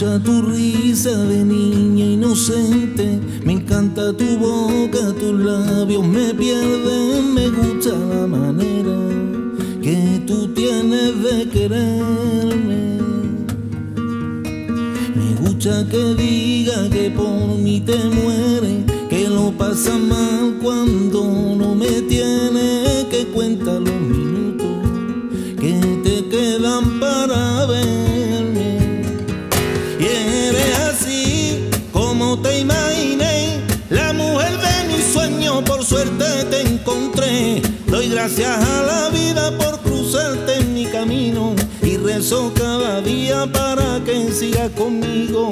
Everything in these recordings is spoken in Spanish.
gusta tu risa de niña inocente, me encanta tu boca, tus labios me pierden, me gusta la manera que tú tienes de quererme. Me gusta que diga que por mí te muere, que lo pasa mal cuando no me por suerte te encontré. Doy gracias a la vida por cruzarte en mi camino y rezo cada día para que sigas conmigo.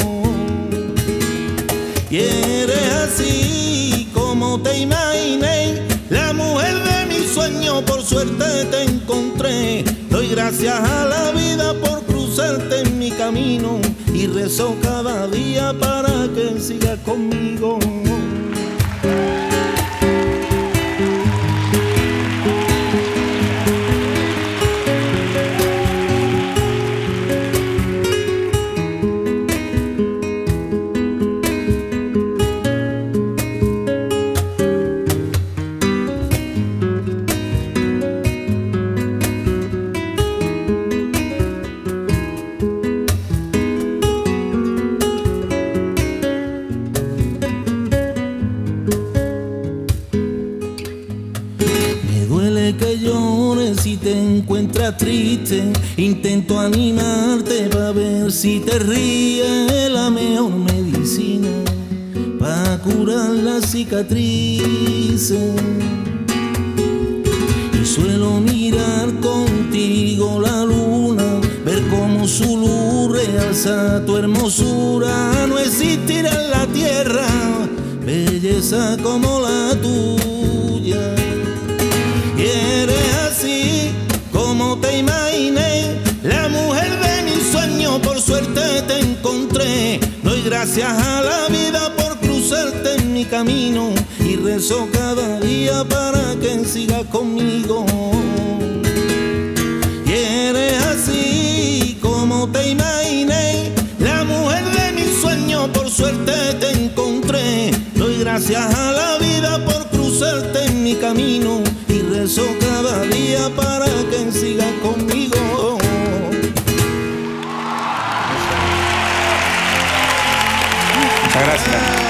Y eres así como te imaginé, la mujer de mi sueño, por suerte te encontré. Doy gracias a la vida por cruzarte en mi camino y rezo cada día para que sigas conmigo. Si te encuentras triste. Intento animarte para ver si te ríes. La mejor medicina para curar las cicatrices. Y suelo mirar contigo la luna, ver cómo su luz realza tu hermosura. No existirá en la tierra belleza como la tuya. Gracias a la vida por cruzarte en mi camino y rezo cada día para que sigas conmigo. Y eres así como te imaginé, la mujer de mi sueño, por suerte te encontré. Doy gracias a la vida por cruzarte en mi camino y rezo cada día para que sigas conmigo. Muchas gracias.